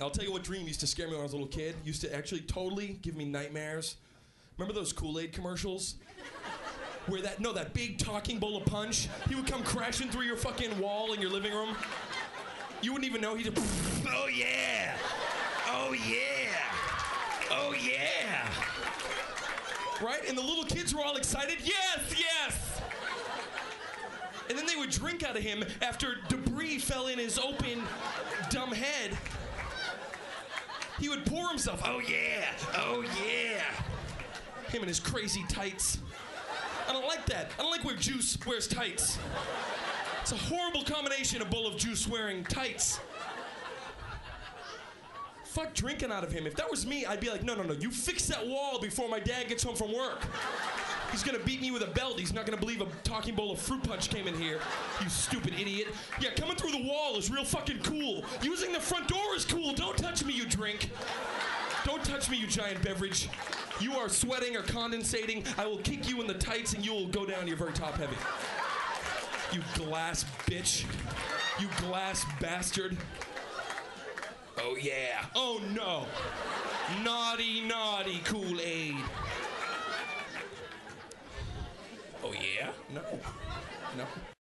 I'll tell you what dream used to scare me when I was a little kid. Used to actually totally give me nightmares. Remember those Kool-Aid commercials? Where that no, that big talking bowl of punch, he would come crashing through your fucking wall in your living room. You wouldn't even know he just Oh yeah. Oh yeah. Oh yeah. right? And the little kids were all excited. Yes, yes. And then they would drink out of him after debris fell in his open, dumb head. He would pour himself. Oh yeah. Oh yeah. Him and his crazy tights. I don't like that. I don't like where Juice wears tights. It's a horrible combination, a bowl of juice wearing tights. Fuck drinking out of him. If that was me, I'd be like, no, no, no, you fix that wall before my dad gets home from work. He's gonna beat me with a belt. He's not gonna believe a talking bowl of fruit punch came in here. You stupid idiot. Yeah, coming through the wall is real fucking cool. Using the front door is cool. Don't touch me, you drink. Don't touch me, you giant beverage. You are sweating or condensating. I will kick you in the tights and you will go down You're very top heavy. You glass bitch. You glass bastard. Oh yeah. Oh no. Naughty, naughty Kool Aid. Oh yeah. No. No.